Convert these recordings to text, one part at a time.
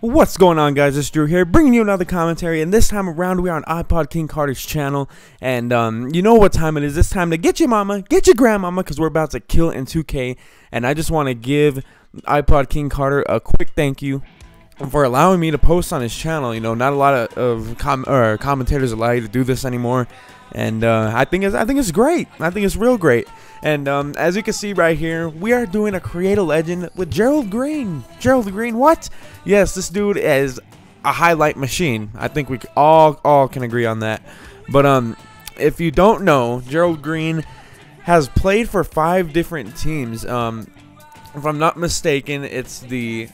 What's going on, guys? It's Drew here, bringing you another commentary, and this time around we are on iPod King Carter's channel, and um, you know what time it is. It's time to get your mama, get your grandmama, because we're about to kill in 2K, and I just want to give iPod King Carter a quick thank you for allowing me to post on his channel. You know, not a lot of, of com or commentators allow you to do this anymore, and uh, I think it's I think it's great. I think it's real great. And um, as you can see right here, we are doing a create a legend with Gerald Green. Gerald Green, what? Yes, this dude is a highlight machine. I think we all all can agree on that. But um, if you don't know, Gerald Green has played for five different teams. Um, if I'm not mistaken, it's the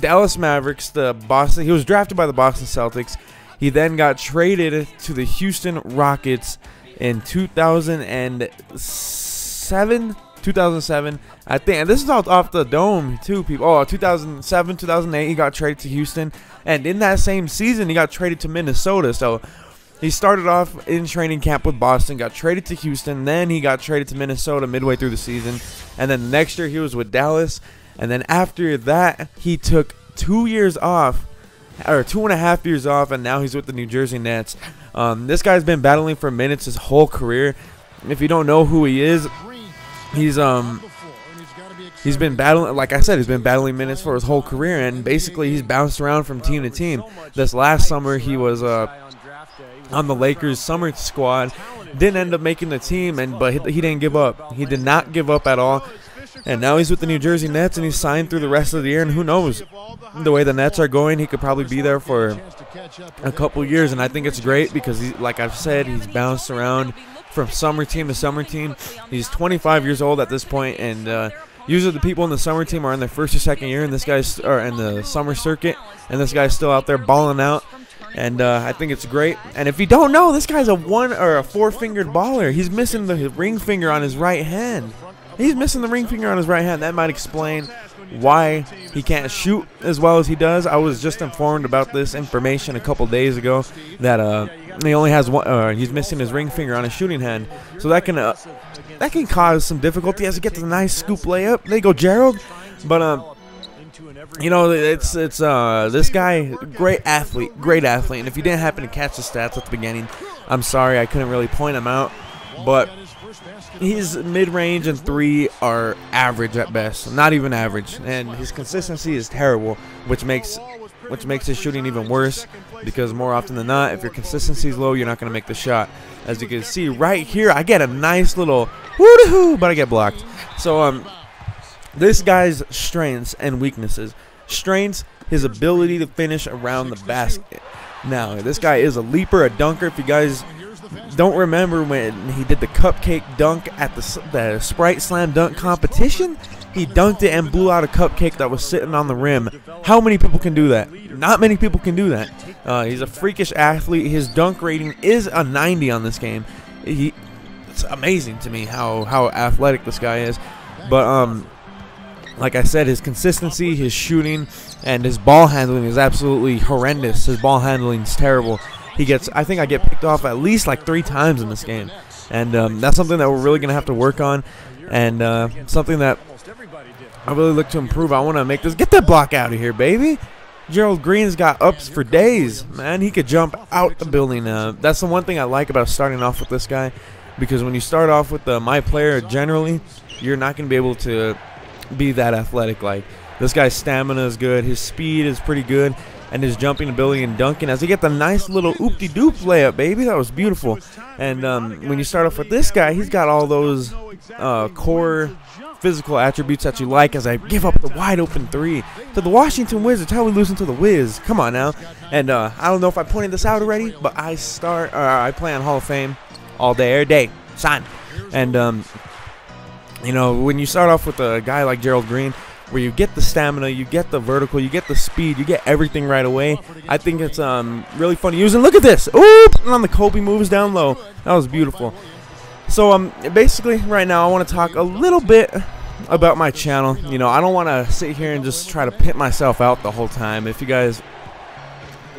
Dallas Mavericks, the Boston. He was drafted by the Boston Celtics. He then got traded to the Houston Rockets in 2007. 2007, I think. And this is off, off the dome too, people. Oh, 2007, 2008, he got traded to Houston, and in that same season, he got traded to Minnesota. So he started off in training camp with Boston, got traded to Houston, then he got traded to Minnesota midway through the season, and then the next year he was with Dallas, and then after that he took two years off or two and a half years off, and now he's with the New Jersey Nets. Um, this guy's been battling for minutes his whole career. If you don't know who he is, he's um he's been battling like I said, he's been battling minutes for his whole career, and basically he's bounced around from team to team. This last summer he was uh on the Lakers summer squad, didn't end up making the team, and but he, he didn't give up. He did not give up at all. And now he's with the New Jersey Nets, and he's signed through the rest of the year. And who knows, the way the Nets are going, he could probably be there for a couple years. And I think it's great because, he, like I've said, he's bounced around from summer team to summer team. He's 25 years old at this point, and uh, usually the people in the summer team are in their first or second year, and this guy's or in the summer circuit, and this guy's still out there balling out. And uh, I think it's great. And if you don't know, this guy's a one or a four-fingered baller. He's missing the ring finger on his right hand. He's missing the ring finger on his right hand. That might explain why he can't shoot as well as he does. I was just informed about this information a couple days ago that uh, he only has one. Uh, he's missing his ring finger on his shooting hand, so that can uh, that can cause some difficulty as he gets a nice scoop layup. They go, Gerald. But um, you know, it's it's uh this guy, great athlete, great athlete. And if you didn't happen to catch the stats at the beginning, I'm sorry I couldn't really point him out, but his mid-range and three are average at best, not even average, and his consistency is terrible, which makes which makes his shooting even worse because more often than not, if your consistency is low, you're not going to make the shot. As you can see right here, I get a nice little woo but I get blocked. So um, this guy's strengths and weaknesses. Strengths, his ability to finish around the basket. Now, this guy is a leaper, a dunker. If you guys don't remember when he did the cupcake dunk at the, the Sprite Slam dunk competition? He dunked it and blew out a cupcake that was sitting on the rim. How many people can do that? Not many people can do that. Uh, he's a freakish athlete. His dunk rating is a 90 on this game. He, it's amazing to me how, how athletic this guy is. But um, like I said, his consistency, his shooting, and his ball handling is absolutely horrendous. His ball handling is terrible. He gets, I think I get picked off at least like three times in this game, and um, that's something that we're really gonna have to work on, and uh, something that I really look to improve. I want to make this. Get that block out of here, baby. Gerald Green's got ups for days, man. He could jump out the building. Uh, that's the one thing I like about starting off with this guy, because when you start off with the my player, generally, you're not gonna be able to be that athletic. Like this guy's stamina is good, his speed is pretty good, and his jumping ability and dunking as he get the nice little oopty doop layup, baby. That was beautiful. And um, when you start off with this guy, he's got all those uh, core physical attributes that you like as I give up the wide open three to the Washington Wizards. How we losing to the Wiz? Come on now. And uh, I don't know if I pointed this out already, but I start, uh, I play on Hall of Fame all day, every day. Sign. And um, you know, when you start off with a guy like Gerald Green, where you get the stamina, you get the vertical, you get the speed, you get everything right away. I think it's um really fun to use. And look at this! Ooh, on the Kobe moves down low. That was beautiful. So um, basically, right now I want to talk a little bit about my channel. You know, I don't want to sit here and just try to pimp myself out the whole time. If you guys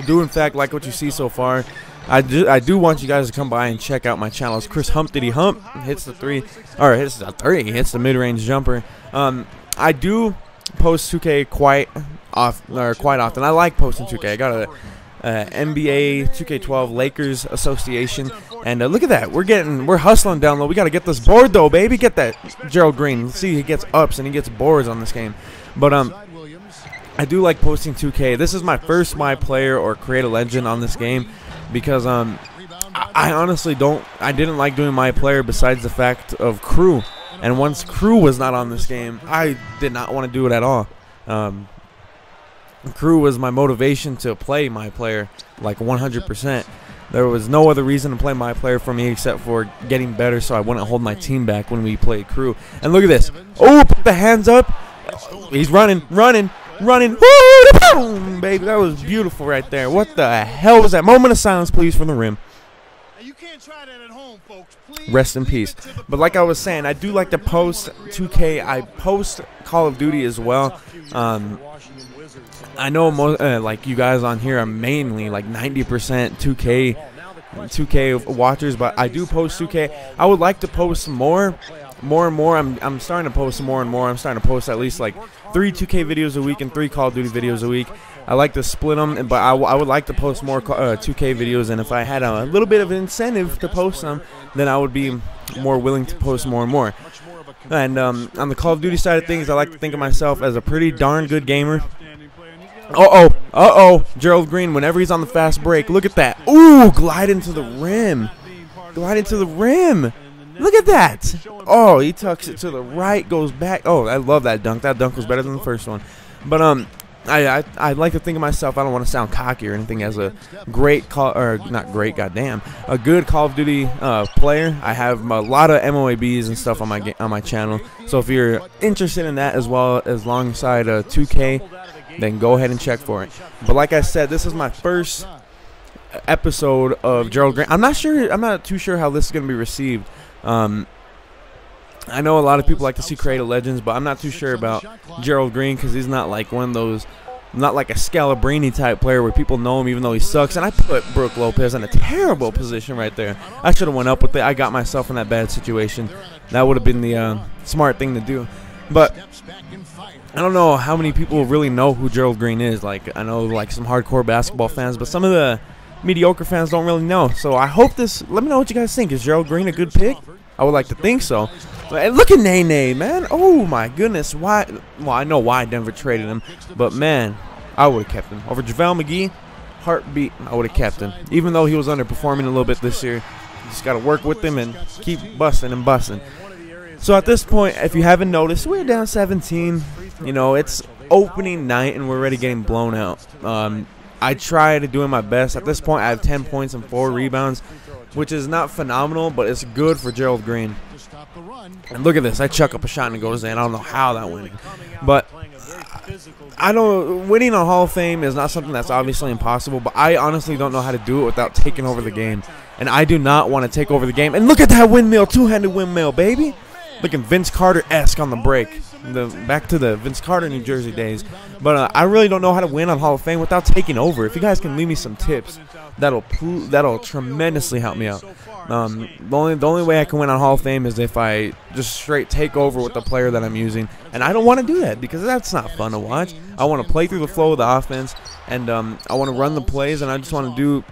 do in fact like what you see so far, I do, I do want you guys to come by and check out my channel. It's Chris Humpty Hump hits the three, or hits the three, hits the mid-range jumper. Um, I do post 2K quite off or quite often. I like posting 2K. I got a uh, NBA 2K12 Lakers Association, and uh, look at that. We're getting, we're hustling down low. We got to get this board though, baby. Get that Gerald Green. See, he gets ups and he gets boards on this game. But um, I do like posting 2K. This is my first my player or create a legend on this game because um, I, I honestly don't. I didn't like doing my player besides the fact of crew. And once crew was not on this game, I did not want to do it at all. Um, crew was my motivation to play my player like 100%. There was no other reason to play my player for me except for getting better so I wouldn't hold my team back when we played crew. And look at this. Oh, put the hands up. He's running, running, running. Woo, boom, baby. That was beautiful right there. What the hell was that? Moment of silence, please, from the rim. Rest in peace. But like I was saying, I do like to post 2K. I post Call of Duty as well. Um, I know most uh, like you guys on here are mainly like 90% 2K 2K watchers, but I do post 2K. I would like to post more, more and more. I'm I'm starting to post more and more. I'm starting to post at least like three 2K videos a week and three Call of Duty videos a week. I like to split them, but I, I would like to post more uh, 2K videos. And if I had a, a little bit of incentive to post them, then I would be more willing to post more and more. And um, on the Call of Duty side of things, I like to think of myself as a pretty darn good gamer. Uh-oh. Uh-oh. Gerald Green, whenever he's on the fast break, look at that. Ooh, glide into the rim. Glide into the rim. Look at that. Oh, he tucks it to the right, goes back. Oh, I love that dunk. That dunk was better than the first one. But um, I, I I like to think of myself. I don't want to sound cocky or anything as a great call or not great, goddamn, a good Call of Duty uh, player. I have a lot of MOABs and stuff on my on my channel. So if you're interested in that as well as alongside uh, 2K, then go ahead and check for it. But like I said, this is my first episode of Gerald Green. I'm not sure. I'm not too sure how this is going to be received. Um, I know a lot of people like to see creative legends, but I'm not too sure about Gerald Green because he's not like one of those, not like a Scalabrine type player where people know him even though he sucks. And I put Brook Lopez in a terrible position right there. I should have went up with it. I got myself in that bad situation. That would have been the uh, smart thing to do. But I don't know how many people really know who Gerald Green is. Like I know like some hardcore basketball fans, but some of the mediocre fans don't really know. So I hope this. Let me know what you guys think. Is Gerald Green a good pick? I would like to think so. Look at Nene, man. Oh my goodness. Why? Well, I know why Denver traded him, but man, I would have kept him over JaVale McGee. Heartbeat, I would have kept him, even though he was underperforming a little bit this year. You just got to work with him and keep busting and busting. So at this point, if you haven't noticed, we're down 17. You know, it's opening night and we're already getting blown out. Um, I try to do my best. At this point, I have 10 points and 4 rebounds, which is not phenomenal, but it's good for Gerald Green. And look at this. I chuck up a shot and it goes in. I don't know how that went But I don't winning a Hall of Fame is not something that's obviously impossible, but I honestly don't know how to do it without taking over the game. And I do not want to take over the game. And look at that windmill, two-handed windmill, baby. Looking Vince Carter-esque on the break. The back to the Vince Carter New Jersey days. But uh, I really don't know how to win on Hall of Fame without taking over. If you guys can leave me some tips, that'll that'll tremendously help me out. Um, the only the only way I can win on Hall of Fame is if I just straight take over with the player that I'm using, and I don't want to do that because that's not fun to watch. I want to play through the flow of the offense, and um, I want to run the plays, and I just want to do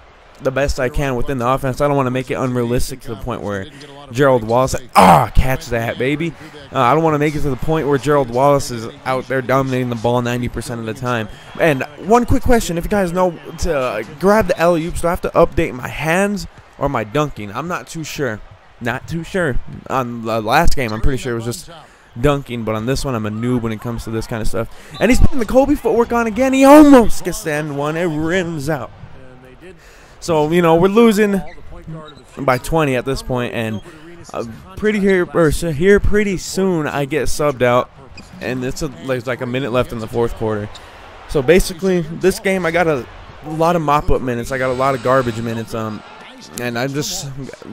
the best I can within the offense. I don't want to make it unrealistic to the point where Gerald Wallace, ah, catch that, baby. Uh, I don't want to make it to the point where Gerald Wallace is out there dominating the ball 90% of the time. And one quick question, if you guys know to grab the alley oops, do I have to update my hands or my dunking? I'm not too sure. Not too sure. On the last game, I'm pretty sure it was just dunking, but on this one, I'm a noob when it comes to this kind of stuff. And he's putting the Kobe footwork on again. He almost gets the end one. It rims out. So, you know, we're losing by 20 at this point, and uh, pretty here, or here pretty soon, I get subbed out, and it's a, there's like a minute left in the fourth quarter. So basically, this game I got a, lot of mop-up minutes. I got a lot of garbage minutes. Um, and I just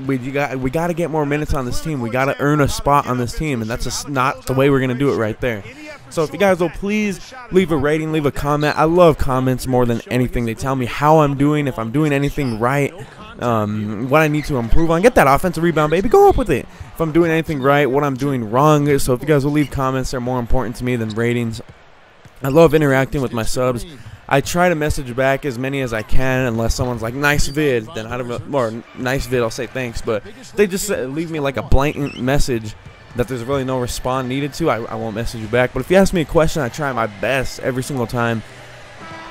we got we got to get more minutes on this team. We got to earn a spot on this team, and that's just not the way we're gonna do it right there. So if you guys will please leave a rating, leave a comment. I love comments more than anything. They tell me how I'm doing, if I'm doing anything right, um, what I need to improve on. Get that offensive rebound, baby. Go up with it. If I'm doing anything right, what I'm doing wrong. So if you guys will leave comments, they're more important to me than ratings. I love interacting with my subs. I try to message back as many as I can, unless someone's like "nice vid," then I don't or "nice vid," I'll say thanks. But they just leave me like a blatant message that there's really no respond needed to, I, I won't message you back. But if you ask me a question, I try my best every single time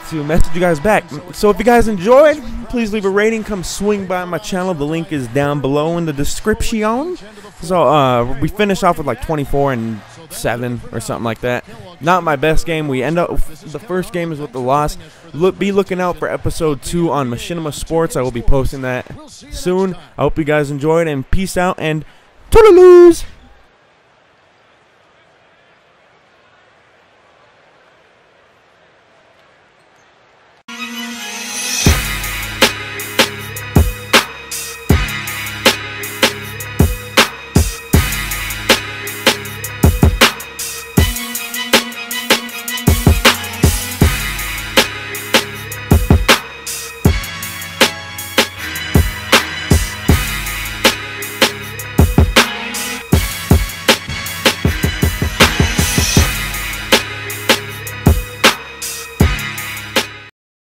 to message you guys back. So if you guys enjoyed, please leave a rating. Come swing by my channel. The link is down below in the description. So uh, we finish off with like 24 and 7 or something like that. Not my best game. We end up the first game is with the loss. Look, be looking out for episode 2 on Machinima Sports. I will be posting that soon. I hope you guys enjoyed and peace out and toodaloos!